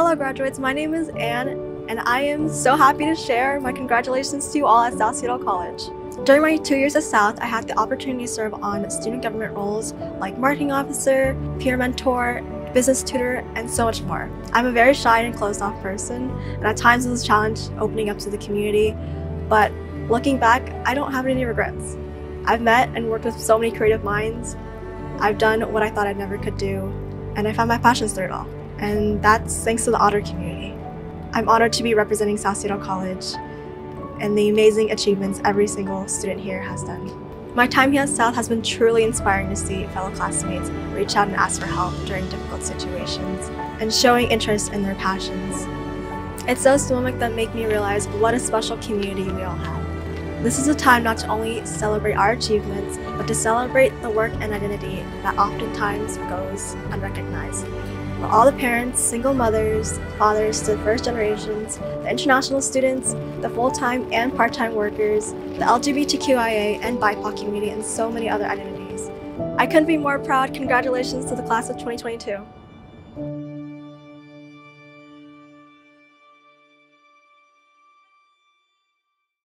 Hello graduates, my name is Anne and I am so happy to share my congratulations to you all at South Seattle College. During my two years at South, I had the opportunity to serve on student government roles like marketing officer, peer mentor, business tutor, and so much more. I'm a very shy and closed off person, and at times it was a challenge opening up to the community, but looking back, I don't have any regrets. I've met and worked with so many creative minds. I've done what I thought I never could do, and I found my passions through it all and that's thanks to the Otter community. I'm honored to be representing Seattle College and the amazing achievements every single student here has done. My time here at South has been truly inspiring to see fellow classmates reach out and ask for help during difficult situations and showing interest in their passions. It's those moments that make me realize what a special community we all have. This is a time not to only celebrate our achievements, but to celebrate the work and identity that oftentimes goes unrecognized for all the parents, single mothers, fathers to the first generations, the international students, the full-time and part-time workers, the LGBTQIA and BIPOC community, and so many other identities. I couldn't be more proud. Congratulations to the class of 2022.